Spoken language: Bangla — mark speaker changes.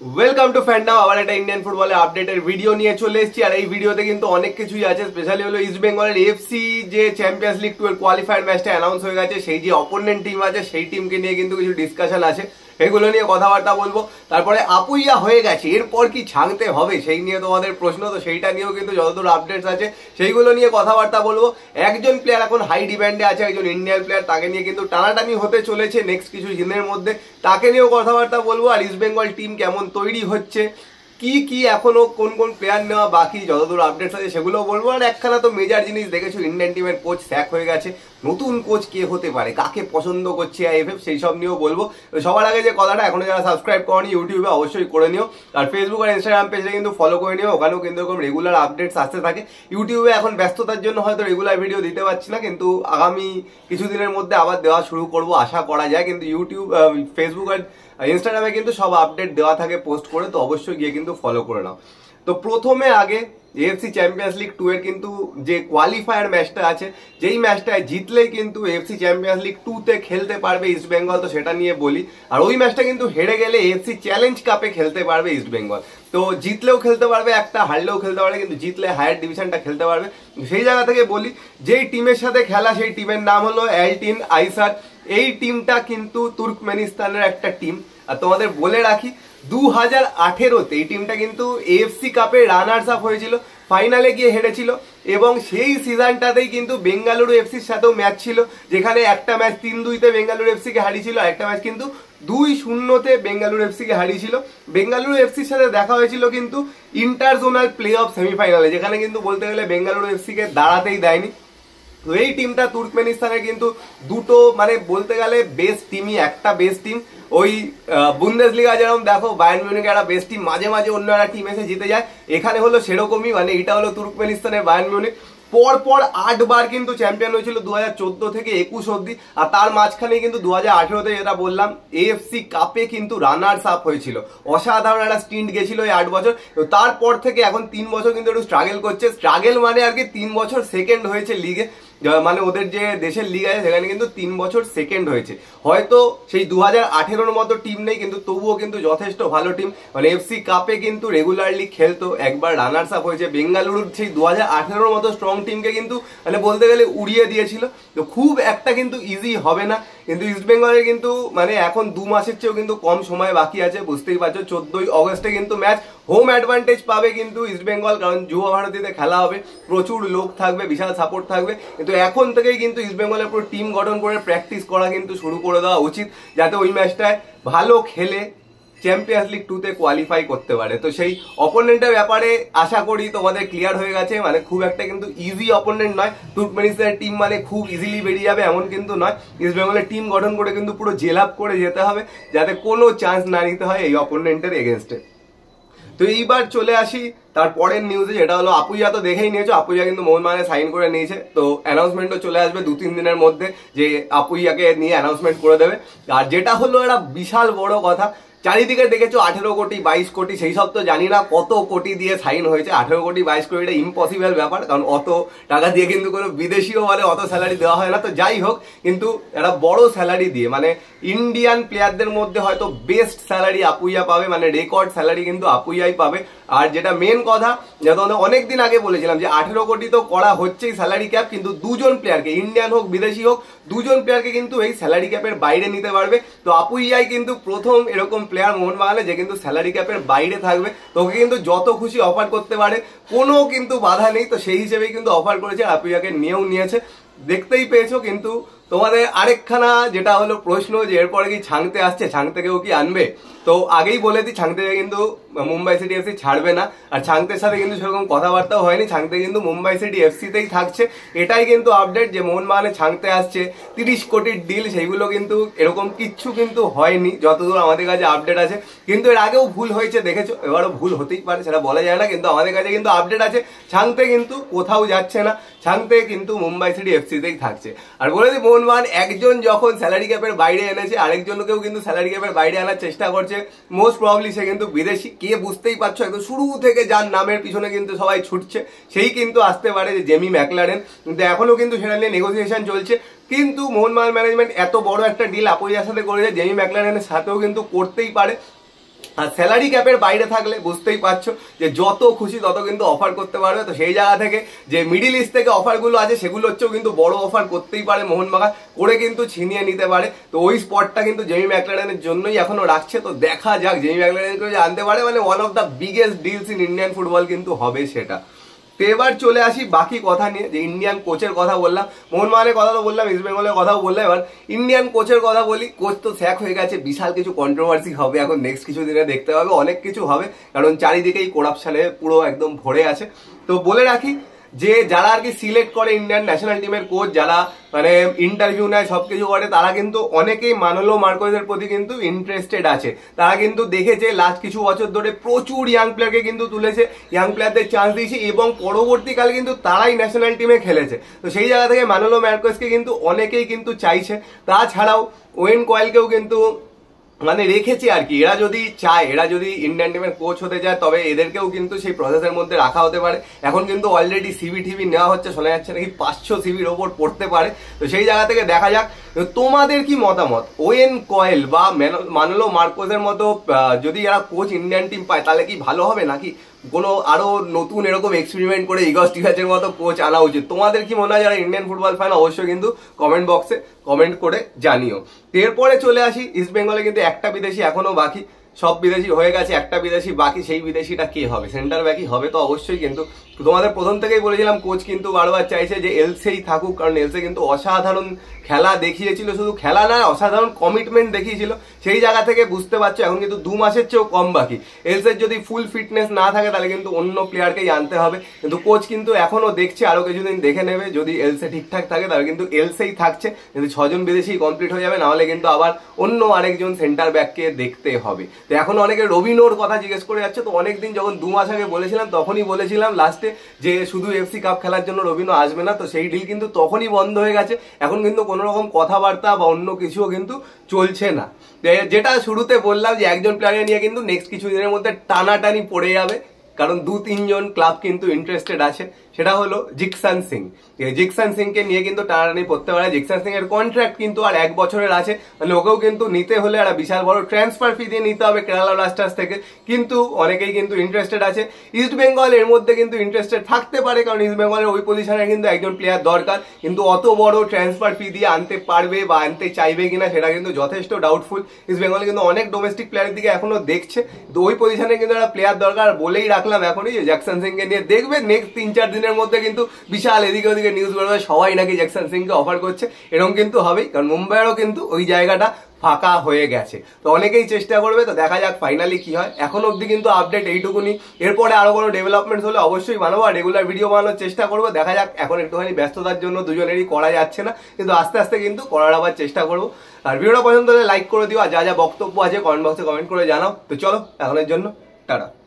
Speaker 1: ওয়েলকাম টু ফ্যান্ডাম আবার একটা ইন্ডিয়ান ফুটবলের আপডেটের ভিডিও নিয়ে চলে এসেছি। আর এই ভিডিওতে কিন্তু অনেক কিছুই আছে স্পেশালি হলো ইস্ট বেঙ্গলের এফসি যে চ্যাম্পিয়ন্স লিগ টু এর কোয়ালিফায়ার ম্যাচটা অ্যানাউন্স হয়ে গেছে, সেই যে অপোনেন্ট টিম আছে, সেই টিমকে নিয়ে কিন্তু কিছু ডিসকাশন আছে। এগুলো নিয়ে কথাবার্তা বলব। তারপরে আপুইয়া হয়ে গেছে, এরপর কি ছাঙতে হবে? সেই নিয়ে তোমাদের প্রশ্ন, তো সেইটা নিয়েও কিন্তু যতদূর আপডেটস আছে, সেইগুলো নিয়ে কথাবার্তা বলব। একজন প্লেয়ার এখন হাই ডিম্যান্ডে আছে, একজন ইন্ডিয়ান প্লেয়ার তাকে নিয়ে কিন্তু টানাটানি হতে চলেছে নেক্সট কিছু দিনের মধ্যে। তাকে নিয়েও কথাবার্তা বলব, আর ইস্ট বেঙ্গল টিম কেমন তৈরি হচ্ছে কি কি এখনও, কোন কোন প্লেয়ার নেওয়া বাকি, যতদূর আপডেটস আছে সেগুলো বলব। আর একখানা তো মেজার জিনিস দেখেছ ইন্ডিয়ান টিমের কোচ স্যাক হয়ে গেছে। নতুন কোচ কে হতে পারে, কাকে পছন্দ করছে আইএফএফ সেই সব নিয়েও বলব। সবার আগে যে কথাটা, এখনও যারা সাবস্ক্রাইব করনি ইউটিউবে অবশ্যই করে নিও। আর ফেসবুক আর ইনস্টাগ্রাম পেজে কিন্তু ফলো করে নিও, ওখানেও কিন্তু এরকম রেগুলার আপডেটস আসতে থাকে। ইউটিউবে এখন ব্যস্ততার জন্য হয়তো রেগুলার ভিডিও দিতে পারছি না, কিন্তু আগামী কিছুদিনের মধ্যে আবার দেওয়া শুরু করব, আশা করা যায়। কিন্তু ইউটিউব ফেসবুক আর ইনস্টাগ্রামে কিন্তু সব আপডেট দেওয়া থাকে পোস্ট করে, তো অবশ্যই গিয়ে কিন্তু ফলো করে নাও। তো প্রথমে আগে এফসি চ্যাম্পিয়ন্স লিগ টু এর কিন্তু যে কোয়ালিফায়ার ম্যাচটা আছে, যেই ম্যাচটায় জিতলেই কিন্তু এফসি চ্যাম্পিয়ন্স লিগ টু তে খেলতে পারবে ইস্ট বেঙ্গল তো সেটা নিয়ে বলি। আর ওই ম্যাচটা কিন্তু হেরে গেলে এফসি চ্যালেঞ্জ কাপে খেলতে পারবে ইস্ট বেঙ্গল তো জিতলেও খেলতে পারবে, একটা হারলেও খেলতে পারবে, কিন্তু জিতলে হায়ার ডিভিশনটা খেলতে পারবে। সেই জায়গা থেকে বলি, যেই টিমের সাথে খেলা, সেই টিমের নাম হলো এলটিন আইসার এই টিমটা কিন্তু তুর্কমেনিস্তানের একটা টিম আর তোমাদের বলে রাখি দু হাজার আঠেরোতে এই টিমটা কিন্তু এএফসি কাপে রানার্স আপ হয়েছিল ফাইনালে গিয়ে হেরেছিল এবং সেই সিজনটাতেই কিন্তু বেঙ্গালুরু এফসির সাথেও ম্যাচ ছিল, যেখানে একটা ম্যাচ তিন দুইতে বেঙ্গালুরু এফসিকে হারিয়েছিল আর একটা ম্যাচ কিন্তু দুই শূন্যতে বেঙ্গালুরু এফসিকে হারিয়েছিল। বেঙ্গালুরু এফসির সাথে দেখা হয়েছিল কিন্তু ইন্টারজোনাল প্লে অফ সেমিফাইনালে যেখানে কিন্তু বলতে গেলে বেঙ্গালুরু এফসিকে দাঁড়াতেই দেয়নি। তো এই টিমটা তুর্কমেনিস্তানের কিন্তু দুটো মানে বলতে গেলে বেস্ট টিমই একটা বেস্ট টিম ওই বুন্দেস লিগা যেরকম দেখো বায়ান মিউনিক একটা বেস্ট টিম মাঝে মাঝে অন্য একটা টিম এসে জিতে যায়। এখানে হলো সেরকমই মানে এটা হলো তুর্কমেনিস্তানের বায়ান মিউনিক পর পর আটবার কিন্তু চ্যাম্পিয়ন হয়েছিল দু হাজার চোদ্দ থেকে একুশ অব্দি আর তার মাঝখানে কিন্তু দু হাজার আঠেরোতে যেটা বললাম এএফসি কাপে কিন্তু রানার্স আপ হয়েছিল। অসাধারণ একটা স্টিন্ট গেছিল এই আট বছর। তারপর থেকে এখন তিন বছর কিন্তু একটু স্ট্রাগল করছে। স্ট্রাগল মানে আর কি তিন বছর সেকেন্ড হয়েছে লিগে মানে ওদের যে দেশের লিগ আছে, সেখানে কিন্তু তিন বছর সেকেন্ড হয়েছে। হয়তো সেই দু হাজার আঠেরোর মতো টিম নেই, কিন্তু তবুও কিন্তু যথেষ্ট ভালো টিম মানে এফসি কাপে কিন্তু রেগুলারলি খেলতো, একবার রানার্স আপ হয়েছে। বেঙ্গালুরুর সেই দু হাজার আঠেরোর মতো স্ট্রং টিমকে কিন্তু মানে বলতে গেলে উড়িয়ে দিয়েছিল। তো খুব একটা কিন্তু ইজি হবে না। কিন্তু ইস্ট বেঙ্গলের কিন্তু মানে এখন দু মাসের চেয়েও কিন্তু কম সময় বাকি আছে, বুঝতেই পারছ। চোদ্দই অগস্টে কিন্তু ম্যাচ হোম অ্যাডভান্টেজ পাবে কিন্তু ইস্ট বেঙ্গল কারণ যুব ভারতীতে খেলা হবে, প্রচুর লোক থাকবে, বিশাল সাপোর্ট থাকবে। কিন্তু এখন থেকেই কিন্তু ইস্ট বেঙ্গলের পুরো টিম গঠন করে প্র্যাকটিস করা কিন্তু শুরু করে দেওয়া উচিত, যাতে ওই ম্যাচটায় ভালো খেলে চ্যাম্পিয়ন্স লিগ টুতে কোয়ালিফাই করতে পারে। তো সেই অপোনেন্টের ব্যাপারে আশা করি তোমাদের ক্লিয়ার হয়ে গেছে মানে খুব একটা কিন্তু ইজি অপোনেন্ট নয়। তুর্কমেনিস্তানের টিম মানে খুব ইজিলি বেরিয়ে যাবে, এমন কিন্তু নয়। ইস্ট বেঙ্গলের টিম গঠন করে কিন্তু পুরো জেল আপ করে যেতে হবে, যাতে কোনো চান্স না নিতে হয় এই অপোনেন্টের এগেনস্টে তো এইবার চলে আসি, তার পরের নিউজে যেটা হলো, আপুইয়া তো দেখেই নিয়েছো, আপুইয়া কিন্তু মোহন মানে সাইন করে নিয়েছে। তো অ্যানাউন্সমেন্টও চলে আসবে দু, তিন দিনের মধ্যে যে আপুইয়াকে নিয়ে অ্যানাউন্সমেন্ট করে দেবে। আর যেটা হলো, একটা বিশাল বড় কথা চারিদিকে দেখেছ আঠেরো কোটি, বাইশ কোটি, সেই সব তো জানি না কত কোটি দিয়ে সাইন হয়েছে। আঠেরো কোটি, বাইশ কোটি এটা ইম্পসিবল ব্যাপার, কারণ অত টাকা দিয়ে কিন্তু কোনো বিদেশিও বলে অত স্যালারি দেওয়া হয় না। তো যাই হোক, কিন্তু একটা বড় স্যালারি দিয়ে মানে ইন্ডিয়ান প্লেয়ারদের মধ্যে হয়তো বেস্ট স্যালারি আপুইয়া পাবে মানে রেকর্ড স্যালারি কিন্তু আপুইয়াই পাবে। আর যেটা মেন কথা যেটা অনেক দিন আগে বলেছিলাম যে আঠেরো কোটি তো করা হচ্ছেই স্যালারি ক্যাপ কিন্তু দুজন প্লেয়ারকে ইন্ডিয়ান হোক, বিদেশি হোক, দুজন প্লেয়ারকে কিন্তু এই স্যালারি ক্যাপের বাইরে নিতে পারবে। তো আপুইয়াই কিন্তু প্রথম এরকম প্লেয়ার মোহনবাগানে যে কিন্তু স্যালারি ক্যাপের বাইরে থাকবে। তোকে কিন্তু যত খুশি অফার করতে পারে, কোনো কিন্তু বাধা নেই। তো সেই হিসেবেই কিন্তু অফার করেছে আপুইয়াকে নিয়েও নিয়েছে। দেখতেই পেয়েছ কিন্তু তোমাদের আরেকখানা যেটা হলো প্রশ্ন যে এরপরে কি ছাংতে আসছে, ছাংতে কেউ কি আনবে? তো আগেই বলে দিই, ছাংতে কিন্তু মুম্বাই সিটি এফসি ছাড়বে না। আর ছাংতের সাথে কিন্তু সেরকম কথাবার্তাও হয়নি, ছাংতে কিন্তু মুম্বাই সিটি এফসিতেই থাকছে। এটাই কিন্তু আপডেট যে মোহনবাগানে ছাংতে আসছে, তিরিশ কোটির ডিল সেইগুলো কিন্তু এরকম কিচ্ছু কিন্তু হয়নি, যতদূর আমাদের কাছে আপডেট আছে। কিন্তু এর আগেও ভুল হয়েছে, দেখেছ? এবারও ভুল হতেই পারে, সেটা বলা যায় না, কিন্তু আমাদের কাছে কিন্তু আপডেট আছে। ছাংতে কিন্তু কোথাও যাচ্ছে না, ছাংতে কিন্তু মুম্বাই সিটি এফসিতেই থাকছে। আর বলে দিই মোহনবাগান একজন যখন স্যালারি ক্যাপের বাইরে এনেছে, আরেকজনকেও কিন্তু স্যালারি ক্যাপের বাইরে আনার চেষ্টা করছে। মোস্ট প্রবলি সে কিন্তু বিদেশি, কে বুঝতেই পারছ একদম শুরু থেকে যার নামের পিছনে কিন্তু সবাই ছুটছে, সেই কিন্তু আসতে পারে যে জেমি ম্যাকলারেন কিন্তু এখনও কিন্তু সেটা নিয়ে নেগোসিয়েশন চলছে। কিন্তু মোহনবাগান ম্যানেজমেন্ট এত বড় একটা ডিল আপোয়ার সাথে করেছে জেমি ম্যাকলারেনের সাথেও কিন্তু করতেই পারে। আর স্যালারি ক্যাপের বাইরে থাকলে বুঝতেই পারছ যে যত খুশি তত কিন্তু অফার করতে পারবে। তো সেই জায়গা থেকে যে মিডিল ইস্ট থেকে অফারগুলো আছে, সেগুলো হচ্ছেও কিন্তু বড় অফার করতেই পারে মোহনবাগান, করে কিন্তু ছিনিয়ে নিতে পারে। তো ওই স্পটটা কিন্তু জেমি ম্যাকলারেনের জন্যই এখনও রাখছে। তো দেখা যাক জেমি ম্যাকলারেনকে আনতে পারে মানে one of the biggest deals in Indian football কিন্তু হবে সেটা। তো এবার চলে আসি বাকি কথা নিয়ে, যে ইন্ডিয়ান কোচের কথা বললাম। মোহনবাগানের কথা তো বললাম ইস্ট বেঙ্গলের কথাও বললাম। এবার ইন্ডিয়ান কোচের কথা বলি কোচ তো স্যাক হয়ে গেছে, বিশাল কিছু কন্ট্রোভার্সি হবে এখন নেক্সট কিছু দিনে দেখতে হবে, অনেক কিছু হবে, কারণ চারিদিকেই করাপশানে পুরো একদম ভরে আছে। তো বলে রাখি যে যারা আর কি সিলেক্ট করে ইন্ডিয়ান ন্যাশনাল টিমের কোচ যারা মানে ইন্টারভিউ নেয়, সবকিছু করে, তারা কিন্তু অনেকেই মানলো মার্কোজের প্রতি কিন্তু ইন্টারেস্টেড আছে। তারা কিন্তু দেখেছে লাস্ট কিছু বছর ধরে প্রচুর ইয়াং প্লেয়ারকে কিন্তু তুলেছে ইয়াং প্লেয়ারদের চান্স দিয়েছে এবং পরবর্তীকালে কিন্তু তারাই ন্যাশনাল টিমে খেলেছে। তো সেই জায়গা থেকে মানলো মার্কোজকে কিন্তু অনেকেই কিন্তু চাইছে। তাছাড়াও, ওয়েন কয়েলকেও কিন্তু মানে রেখেছি আর কি। এরা যদি চায়, এরা যদি ইন্ডিয়ান টিমের কোচ হতে চায়, তবে এদেরকেও কিন্তু সেই প্রসেসের মধ্যে রাখা হতে পারে। এখন কিন্তু অলরেডি সিবি টিভি নেওয়া হচ্ছে, শোনা যাচ্ছে নাকি পাঁচশো সিবির ওপর পড়তে পারে। তো সেই জায়গা থেকে দেখা যাক। তোমাদের কি মতামত? ওয়েন কয়েল বা মানলো মার্কোজের মতো যদি এরা কোচ ইন্ডিয়ান টিম পায়, তাহলে কি ভালো হবে নাকি? কোনো আরও নতুন এরকম এক্সপেরিমেন্ট করে ইগস টিকাচের মতো কোচ আনা উচিত? তোমাদের কি মনে হয় যারা ইন্ডিয়ান ফুটবল ফ্যান অবশ্যই কিন্তু কমেন্ট বক্সে কমেন্ট করে জানিও। এরপরে চলে আসি ইস্ট বেঙ্গলে কিন্তু একটা বিদেশি এখনও বাকি। সব বিদেশি হয়ে গেছে, একটা বিদেশি, বাকি সেই বিদেশিটা কে হবে? সেন্টার ব্যাকই হবে তো অবশ্যই, কিন্তু তোমাদের প্রথম থেকেই বলেছিলাম, কোচ কিন্তু বারবার চাইছে যে এলসেই থাকুক, কারণ এলসে কিন্তু অসাধারণ খেলা দেখিয়েছিল, শুধু খেলা না অসাধারণ কমিটমেন্ট দেখিয়েছিল। সেই জায়গা থেকে বুঝতে পারছ, এখন কিন্তু দু মাসের চেয়েও কম বাকি। এলসের যদি ফুল ফিটনেস না থাকে, তাহলে কিন্তু অন্য প্লেয়ারকেই আনতে হবে। কিন্তু কোচ কিন্তু এখনও দেখছে আরও কিছুদিন দেখে নেবে, যদি এলসে ঠিকঠাক থাকে, তাহলে কিন্তু এলসেই থাকছে। কিন্তু ছজন বিদেশি কমপ্লিট হয়ে যাবে, নাহলে কিন্তু আবার অন্য আরেকজন সেন্টার ব্যাককে দেখতে হবে। তো এখন অনেকে রবিনোর কথা জিজ্ঞেস করে যাচ্ছে, তো অনেকদিন যখন দু মাস আগে বলেছিলাম, তখনই বলেছিলাম লাস্টে যে শুধু এফসি কাপ খেলার জন্য রবিনো আসবে না, তো সেই ডিল কিন্তু তখনই বন্ধ হয়ে গেছে। এখন কিন্তু কোনো রকম কথাবার্তা বা অন্য কিছুও কিন্তু চলছে না। যেটা শুরুতে বললাম যে একজন প্লেয়ার নিয়ে কিন্তু নেক্সট কিছু দিনের মধ্যে টানাটানি পড়ে যাবে, কারণ দু তিনজন ক্লাব কিন্তু ইন্টারেস্টেড আছে। সেটা হলো জিকসান সিং। জিকসান সিংকে নিয়ে কিন্তু টানাটানি পড়তে পারে। জিকসান সিং এর কন্ট্রাক্ট কিন্তু আর এক বছরের আছে। মানে ওকেও কিন্তু নিতে হলে একটা বিশাল বড় ট্রান্সফার ফি দিয়ে নিতে হবে কেরালা ব্লাস্টার্স থেকে। কিন্তু অনেকেই কিন্তু ইন্টারেস্টেড আছে। ইস্ট বেঙ্গল এর মধ্যে কিন্তু ইন্টারেস্টেড থাকতে পারে। কারণ ইস্ট বেঙ্গলের ওই পজিশনে কিন্তু একজন প্লেয়ার দরকার। কিন্তু অত বড় ট্রান্সফার ফি দিয়ে আনতে পারবে বা আনতে চাইবে কিনা সেটা কিন্তু যথেষ্ট ডাউটফুল ইস্ট বেঙ্গল কিন্তু অনেক ডোমেস্টিক প্লেয়ারের দিকে এখনও দেখছে। তো ওই পজিশনে কিন্তু একটা প্লেয়ার দরকার বলেই রাখলাম এখনই জ্যাকসন সিংকে নিয়ে দেখবে নেক্সট তিন চার দিনের মধ্যে কিন্তু বিশাল এদিকে ওদিকে নিউজ বেরোবে সবাই নাকি জ্যাকসন সিংকে অফার করছে। এরকম কিন্তু হবেই, কারণ মুম্বাইয়েরও কিন্তু ওই জায়গাটা ফাঁকা হয়ে গেছে। তো অনেকেই চেষ্টা করবে, তো দেখা যাক ফাইনালি কি হয়। এখন অব্দি কিন্তু আপডেট এইটুকুনি। এরপরে আরও কোনো ডেভেলপমেন্ট হলে অবশ্যই বানাবো আর রেগুলার ভিডিও বানানোর চেষ্টা করব। দেখা যাক, এখন একটুখানি ব্যস্ততার জন্য দুজনেরই করা যাচ্ছে না। কিন্তু আস্তে আস্তে কিন্তু করার আবার চেষ্টা করব। আর ভিডিওটা পছন্দ হলে লাইক করে দিও। আর যা যা বক্তব্য আছে কমেন্ট বক্সে কমেন্ট করে জানাও। তো চলো, এখনের জন্য টাটা।